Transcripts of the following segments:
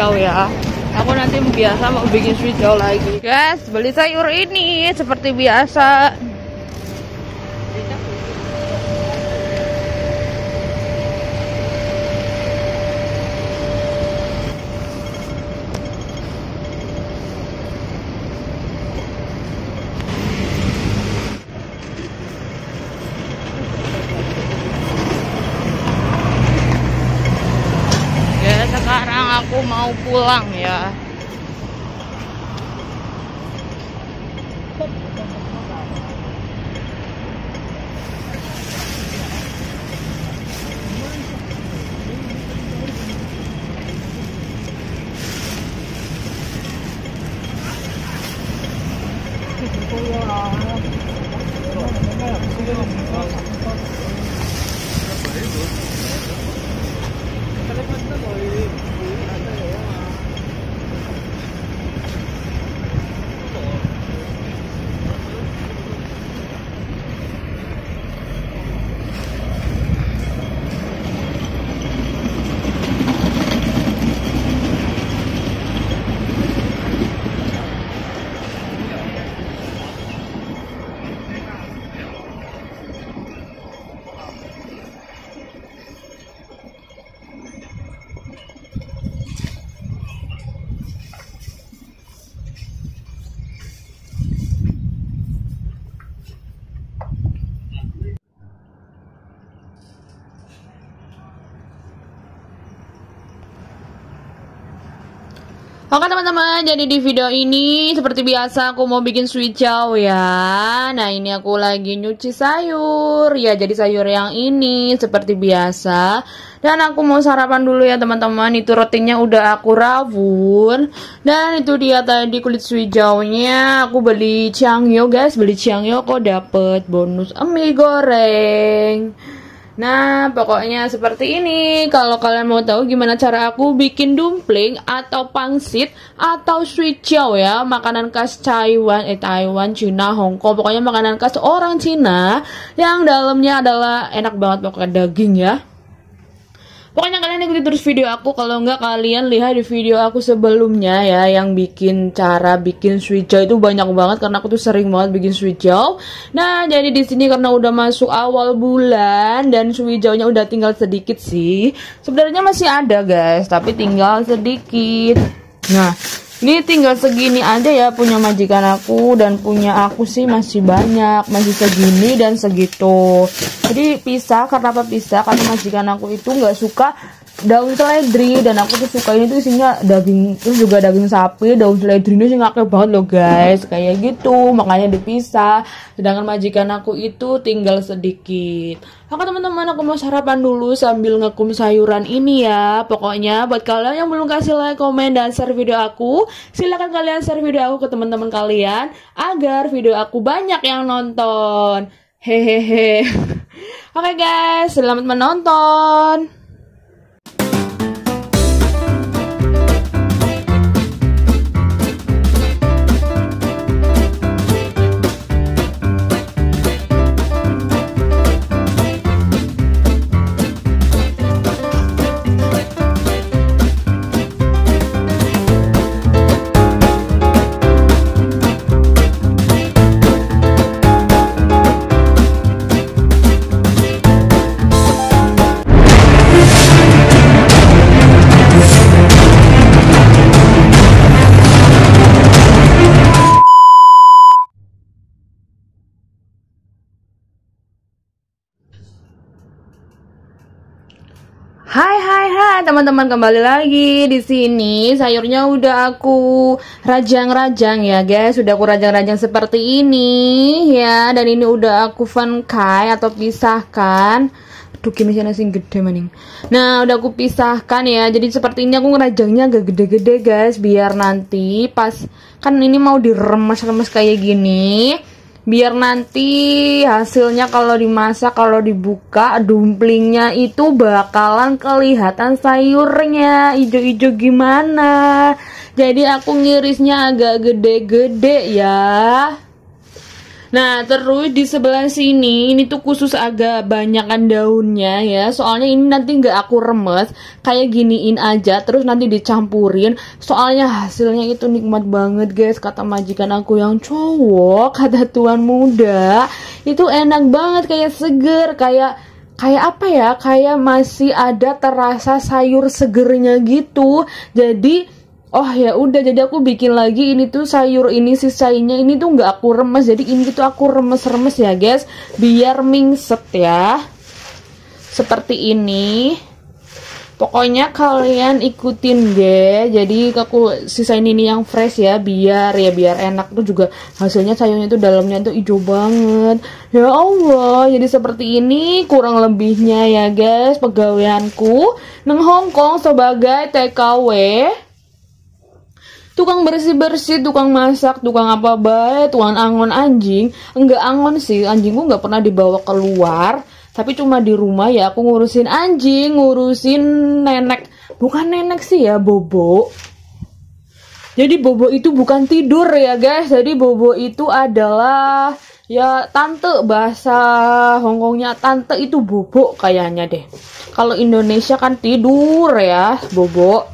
suicau ya. Aku nanti biasa mau bikin suicau lagi. Guys beli sayur ini seperti biasa ya sekarang aku mau pulang ya Oke teman-teman, jadi di video ini seperti biasa aku mau bikin chow ya. Nah ini aku lagi nyuci sayur ya, jadi sayur yang ini seperti biasa. Dan aku mau sarapan dulu ya teman-teman. Itu rotinya udah aku rawun. Dan itu dia tadi kulit chow-nya. Aku beli ciangyo guys, beli ciangyo kok dapet bonus mie goreng. Nah, pokoknya seperti ini. Kalau kalian mau tahu gimana cara aku bikin dumpling atau pangsit atau sweet chow ya, makanan khas Taiwan, eh Taiwan, Cina, Hong Kong, pokoknya makanan khas orang Cina yang dalamnya adalah enak banget pokoknya daging ya. Kalian ikuti terus video aku kalau enggak kalian lihat di video aku sebelumnya ya yang bikin cara bikin sweet chow itu banyak banget karena aku tuh sering banget bikin sweet chow. Nah, jadi di sini karena udah masuk awal bulan dan sweet chow-nya udah tinggal sedikit sih. Sebenarnya masih ada, guys, tapi tinggal sedikit. Nah, ini tinggal segini aja ya punya majikan aku dan punya aku sih masih banyak, masih segini dan segitu. Jadi pisah karena apa pisah? Karena majikan aku itu nggak suka daun seledri dan aku tuh suka ini tuh isinya daging terus juga daging sapi daun seledri ini sih ngakeh banget loh guys. Kayak gitu makanya dipisah. Sedangkan majikan aku itu tinggal sedikit. Oke teman-teman aku mau sarapan dulu sambil ngekum sayuran ini ya. Pokoknya buat kalian yang belum kasih like komen dan share video aku silahkan kalian share video aku ke teman-teman kalian agar video aku banyak yang nonton. Hehehe. Oke guys selamat menonton Hai hai hai teman-teman kembali lagi di sini. Sayurnya udah aku rajang-rajang ya guys. Sudah aku rajang-rajang seperti ini ya. Dan ini udah aku funkai atau pisahkan. Aduh gini sih gede maning. Nah udah aku pisahkan ya. Jadi seperti ini aku ngerajangnya agak gede-gede guys. Biar nanti pas Kan ini mau diremes-remes kayak gini biar nanti hasilnya kalau dimasak kalau dibuka dumplingnya itu bakalan kelihatan sayurnya. Ijo-ijo gimana? Jadi aku ngirisnya agak gede-gede ya Nah, terus di sebelah sini ini tuh khusus agak banyakan daunnya ya. Soalnya ini nanti nggak aku remes, kayak giniin aja terus nanti dicampurin. Soalnya hasilnya itu nikmat banget, guys. Kata majikan aku yang cowok, kata tuan muda, itu enak banget kayak seger, kayak kayak apa ya? Kayak masih ada terasa sayur segernya gitu. Jadi oh ya udah jadi aku bikin lagi ini tuh sayur ini sisanya ini tuh nggak aku remes. Jadi ini tuh aku remes-remes ya guys. Biar mingset ya. Seperti ini. Pokoknya kalian ikutin deh jadi aku sisain ini yang fresh ya biar ya biar enak tuh juga. Hasilnya sayurnya tuh dalamnya tuh hijau banget. Ya Allah jadi seperti ini kurang lebihnya ya guys pegawaianku. Neng Hongkong sebagai TKW tukang bersih-bersih, tukang masak, tukang apa baik, tukang angon anjing. Enggak angon sih, anjingku nggak pernah dibawa keluar. Tapi cuma di rumah ya aku ngurusin anjing, ngurusin nenek. Bukan nenek sih ya, Bobo. Jadi Bobo itu bukan tidur ya guys. Jadi Bobo itu adalah ya tante bahasa Hongkongnya tante itu Bobo kayaknya deh. Kalau Indonesia kan tidur ya, Bobo.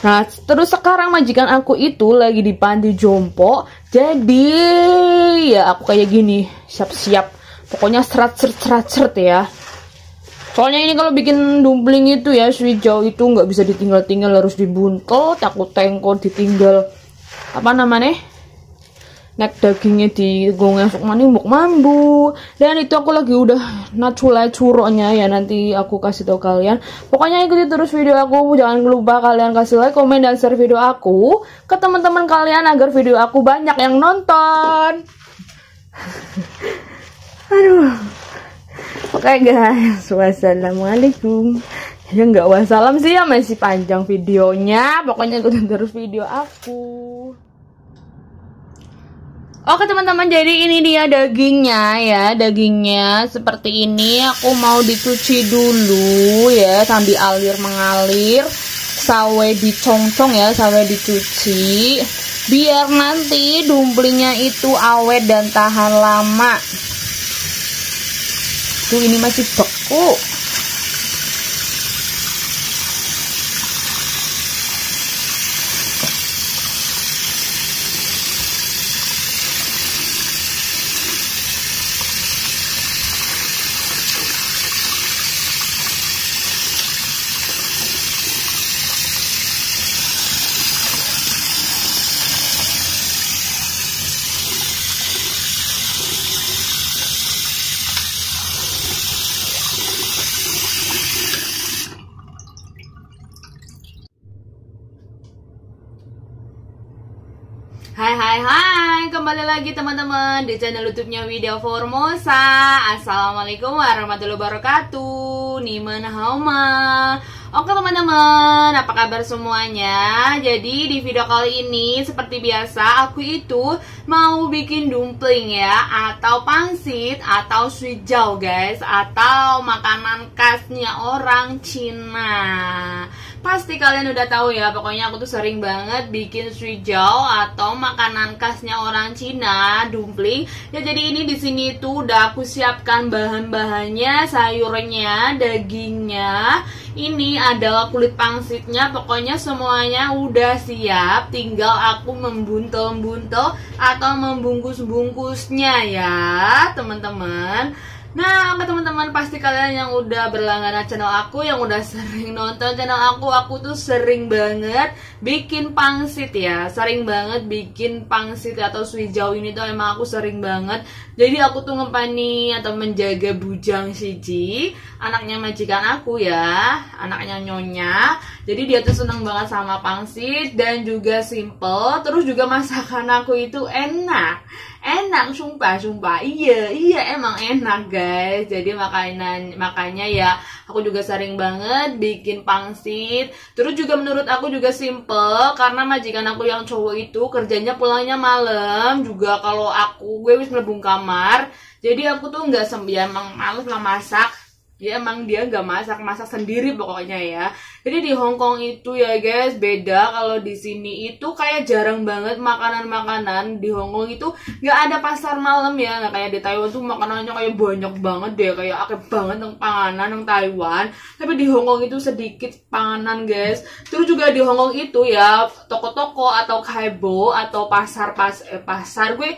Nah, terus sekarang majikan aku itu lagi di panti jompo. Jadi, ya aku kayak gini, siap-siap. Pokoknya serat-serat-serat ya. Soalnya ini kalau bikin dumpling itu ya, jauh itu nggak bisa ditinggal-tinggal harus dibuntel, takut tengkol ditinggal apa namanya? Nek dagingnya digoreng sok mani mbok mambu. Dan itu aku lagi udah natulai curoknya ya nanti aku kasih tau kalian. Pokoknya ikuti terus video aku jangan lupa kalian kasih like komen dan share video aku ke teman-teman kalian agar video aku banyak yang nonton. Aduh. Oke okay guys. Wassalamualaikum. Ya nggak wassalam sih ya. Masih panjang videonya. Pokoknya ikutin terus video aku Oke teman-teman jadi ini dia dagingnya ya Dagingnya seperti ini. Aku mau dicuci dulu ya Sambil alir mengalir. Sawe dicongcong ya Sawe dicuci. Biar nanti dumplingnya itu awet dan tahan lama. Tuh ini masih beku Hai hai hai, kembali lagi teman-teman di channel YouTube-nya Widya Formosa. Assalamualaikum warahmatullahi wabarakatuh. Niman hauma. Oke teman-teman, apa kabar semuanya? Jadi di video kali ini seperti biasa aku itu mau bikin dumpling ya atau pangsit atau suijau guys atau makanan khasnya orang Cina. Pasti kalian udah tahu ya, pokoknya aku tuh sering banget bikin suijau atau makanan khasnya orang Cina, dumpling. Ya jadi ini di sini tuh udah aku siapkan bahan-bahannya, sayurnya, dagingnya. Ini adalah kulit pangsitnya, pokoknya semuanya udah siap. Tinggal aku membuntel-buntel atau membungkus-bungkusnya ya, teman-teman. Nah, oke teman-teman, pasti kalian yang udah berlangganan channel aku, yang udah sering nonton channel aku, aku tuh sering banget bikin pangsit ya. Sering banget bikin pangsit atau suijau ini tuh emang aku sering banget. Jadi aku tuh ngepani atau menjaga bujang siji, anaknya majikan aku ya, anaknya nyonya. Jadi dia tuh seneng banget sama pangsit dan juga simple, terus juga masakan aku itu enak enak sumpah sumpah. Iya iya emang enak guys. Jadi makanan makanya ya aku juga sering banget bikin pangsit. Terus juga menurut aku juga simple karena majikan aku yang cowok itu kerjanya pulangnya malam juga. Kalau aku gue wis melebung kamar jadi aku tuh nggak sembilan emang males lah masak ya emang dia nggak masak masak sendiri pokoknya ya. Jadi di Hong Kong itu ya guys beda. Kalau di sini itu kayak jarang banget makanan-makanan. Di Hong Kong itu nggak ada pasar malam ya. Nggak kayak di Taiwan tuh makanannya kayak banyak banget deh. Kayak akeh banget yang panganan yang Taiwan. Tapi di Hong Kong itu sedikit panganan guys. Terus juga di Hong Kong itu ya toko-toko atau kaibo atau pasar pas eh, pasar gue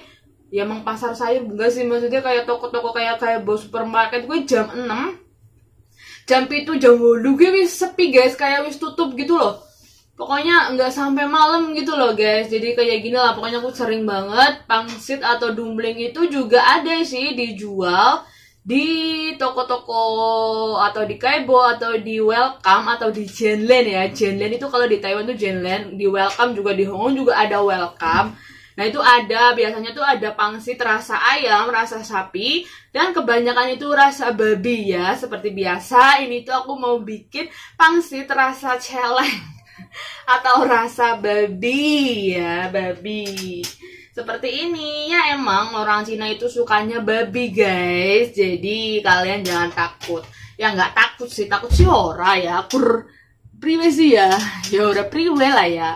ya emang pasar sayur enggak sih. Maksudnya kayak toko-toko kayak kayak supermarket gue jam 6 jam itu jam bolu gue wis sepi guys. Kayak wis tutup gitu loh. Pokoknya nggak sampai malam gitu loh guys. Jadi kayak gini lah. Pokoknya aku sering banget pangsit atau dumpling itu juga ada sih dijual di toko-toko atau di Kaibo atau di Welcome atau di Jenlen ya. Jenlen itu kalau di Taiwan tuh Jenlen di Welcome juga di Hong Kong juga ada Welcome Nah itu ada, biasanya tuh ada pangsit rasa ayam, rasa sapi, dan kebanyakan itu rasa babi ya. Seperti biasa, ini tuh aku mau bikin pangsit rasa celeng. Atau rasa babi ya, babi. Seperti ini, ya emang orang Cina itu sukanya babi guys. Jadi kalian jangan takut. Ya nggak takut sih, takut sih ora ya. Kur priwe ya. Ya udah priwe lah ya.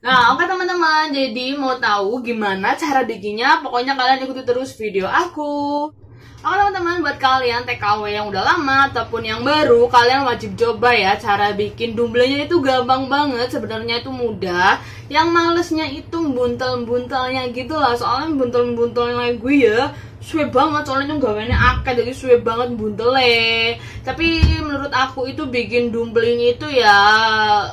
Nah, oke teman-teman, jadi mau tahu gimana cara bikinnya, pokoknya kalian ikuti terus video aku. Oke teman-teman, buat kalian TKW yang udah lama ataupun yang baru, kalian wajib coba ya cara bikin dumblenya itu gampang banget, sebenarnya itu mudah. Yang malesnya itu buntel-buntelnya gitu lah, soalnya buntel-buntelnya gue ya, suwe banget soalnya itu gawennya akeh jadi suwe banget buntele tapi menurut aku itu bikin dumpling itu ya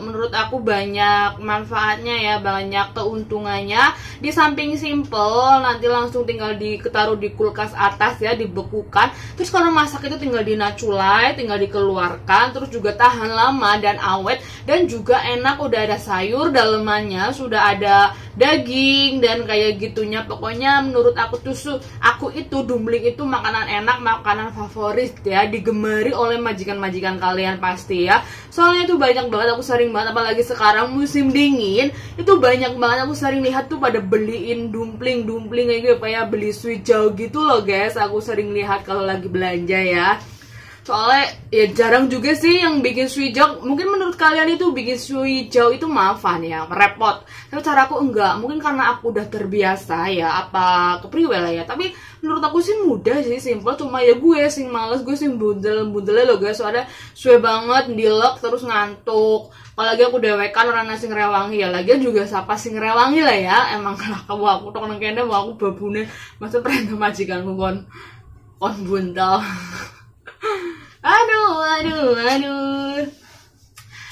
menurut aku banyak manfaatnya ya banyak keuntungannya. Di samping simple nanti langsung tinggal diketaruh di kulkas atas ya dibekukan. Terus kalau masak itu tinggal dinaculai tinggal dikeluarkan terus juga tahan lama dan awet. Dan juga enak udah ada sayur dalemannya sudah ada daging dan kayak gitunya. Pokoknya menurut aku tuh aku itu dumpling itu makanan enak makanan favorit ya. Digemari oleh majikan-majikan kalian pasti ya. Soalnya itu banyak banget aku sering banget apalagi sekarang musim dingin itu banyak banget aku sering lihat tuh pada beliin dumpling dumpling kayak gitu kayak beli sweet jauh gitu loh guys. Aku sering lihat kalau lagi belanja ya soalnya ya jarang juga sih yang bikin suijau mungkin menurut kalian itu bikin suijau itu maafan ya repot. Tapi cara aku enggak. Mungkin karena aku udah terbiasa ya apa kepriwe lah ya. Tapi menurut aku sih mudah sih simple cuma ya gue sih males gue sih bundel bundel loh guys. Soalnya suwe banget dilek terus ngantuk. Apalagi aku dewekan orang nasi ngerewangi ya lagi juga siapa sih ngerewangi lah ya. Emang lah kamu aku tok nengkene mau aku babune. Maksud perintah majikanku kon. Kon buntel aduh aduh aduh.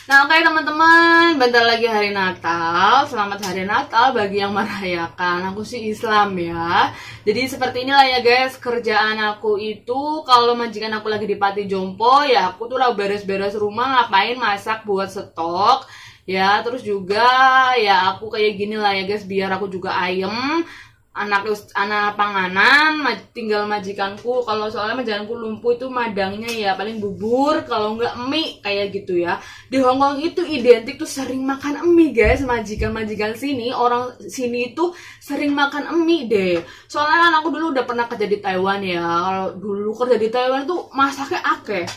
Nah oke okay, teman-teman, bentar lagi hari Natal. Selamat hari Natal bagi yang merayakan. Aku sih Islam ya. Jadi seperti inilah ya guys Kerjaan aku itu. Kalau majikan aku lagi di Pati Jompo Ya aku tuh lah beres-beres rumah Ngapain masak buat stok. Ya terus juga Ya aku kayak gini lah ya guys Biar aku juga ayem anak anak panganan tinggal majikanku. Kalau soalnya majikanku lumpuh itu madangnya ya paling bubur kalau nggak mie kayak gitu ya. Di Hongkong itu identik tuh sering makan mie guys. Majikan majikan sini orang sini itu sering makan mie deh. Soalnya kan aku dulu udah pernah kerja di Taiwan ya. Kalau dulu kerja di Taiwan tuh masaknya akeh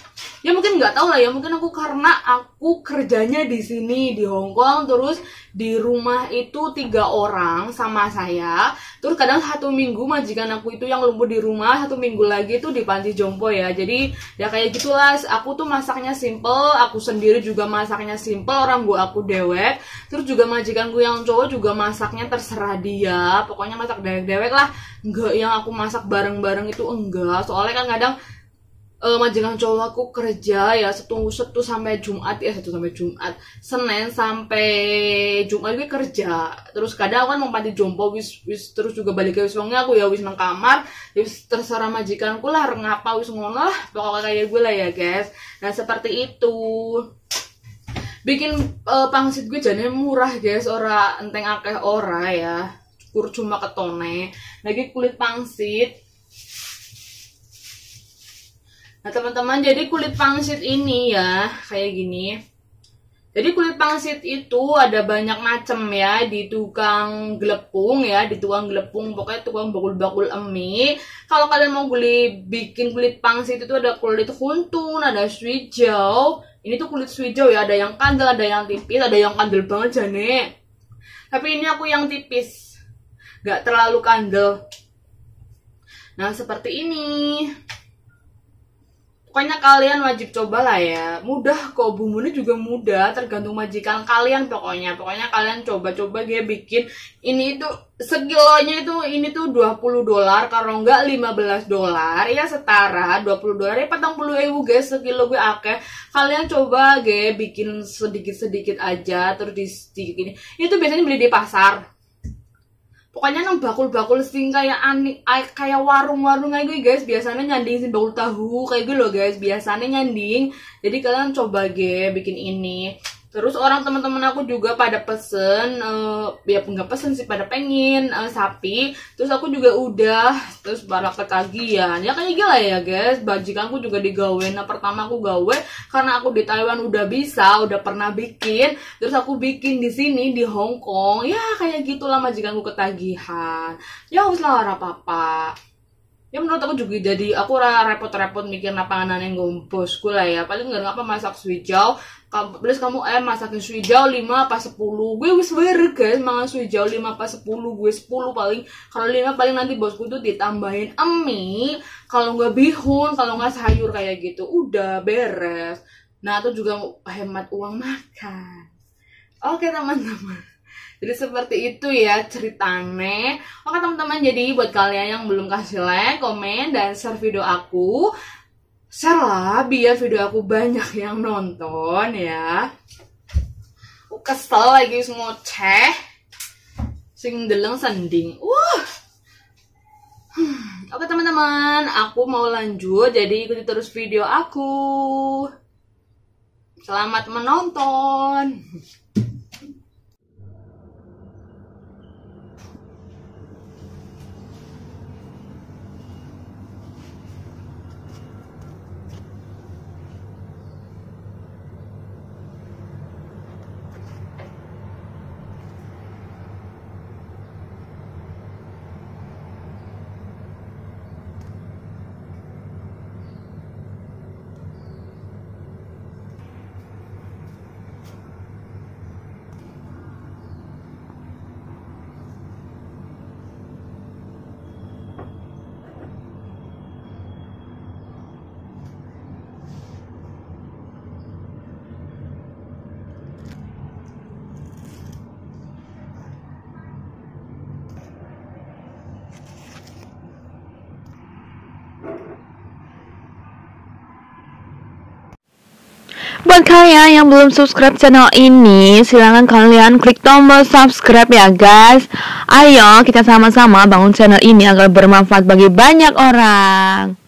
ya mungkin nggak tahu lah ya mungkin aku karena aku kerjanya di sini di Hong Kong terus di rumah itu tiga orang sama saya. Terus kadang satu minggu majikan aku itu yang lumpuh di rumah satu minggu lagi itu di panti jompo ya. Jadi ya kayak gitulah. Aku tuh masaknya simple aku sendiri juga masaknya simple orang gua aku dewek. Terus juga majikan gue yang cowok juga masaknya terserah dia. Pokoknya masak dewek-dewek lah. Enggak yang aku masak bareng-bareng itu enggak. Soalnya kan kadang uh, majikan cowok aku kerja ya satu satu sampai Jumat ya satu sampai Jumat. Senin sampai Jumat gue kerja. Terus kadang kan mau panti jompo wis wis terus juga balik ke wis aku ya wis nang kamar ya wis terserah majikanku lah ngapa wis ngono lah pokoknya kayak gue lah ya guys. Nah seperti itu. Bikin uh, pangsit gue jadi murah guys. Ora enteng akeh ora ya. Kur cuma ketone. Lagi kulit pangsit Nah teman-teman jadi kulit pangsit ini ya kayak gini Jadi kulit pangsit itu ada banyak macam ya di tukang gelepung ya, di tukang gelepung pokoknya tukang bakul-bakul mie. Kalau kalian mau beli bikin kulit pangsit itu ada kulit huntung, ada suijau. Ini tuh kulit suijau ya, ada yang kandel, ada yang tipis, ada yang kandel banget jane. Tapi ini aku yang tipis, gak terlalu kandel. Nah seperti ini. Pokoknya kalian wajib coba lah ya. Mudah kok, bumbunya juga mudah, tergantung majikan kalian pokoknya. Pokoknya kalian coba-coba dia bikin ini itu sekilonya itu ini tuh 20 dolar kalau enggak 15 dolar. Ya setara 20 dolar. Ya 40 ribu guys sekilo gue akeh. Kalian coba gue bikin sedikit-sedikit aja terus di sedikit ini. Itu biasanya beli di pasar pokoknya nang bakul-bakul sing kayak ani kayak warung-warung kayak gue guys. Biasanya nyanding sing bakul tahu kayak gue loh guys. Biasanya nyanding. Jadi kalian coba gue bikin ini Terus orang teman-teman aku juga pada pesen, uh, ya nggak pesen sih pada pengen uh, sapi. Terus aku juga udah, terus barak ketagihan. Ya kayak gila ya guys, bajikanku juga digawe. Nah pertama aku gawe karena aku di Taiwan udah bisa, udah pernah bikin. Terus aku bikin di sini di Hong Kong. Ya kayak gitulah majikanku ketagihan. Ya harus lah apa-apa ya menurut aku juga jadi aku repot-repot mikir napanganan yang bosku lah ya paling nggak apa masak suijau kamu plus kamu eh masakin suijau lima apa sepuluh. Gue wis bayar guys mangan suijau lima apa sepuluh gue sepuluh paling. Kalau lima paling nanti bosku tuh ditambahin emi. Kalau nggak bihun kalau nggak sayur kayak gitu udah beres. Nah itu juga hemat uang makan. Oke teman-teman. Jadi seperti itu ya ceritanya. Oke teman-teman, jadi buat kalian yang belum kasih like, komen, dan share video aku, share lah biar video aku banyak yang nonton ya. Aku kesel lagi semua ceh. Sing deleng sending. Wah. Oke teman-teman, aku mau lanjut jadi ikuti terus video aku. Selamat menonton. Buat kalian yang belum subscribe channel ini, silahkan kalian klik tombol subscribe ya guys. Ayo kita sama-sama bangun channel ini agar bermanfaat bagi banyak orang.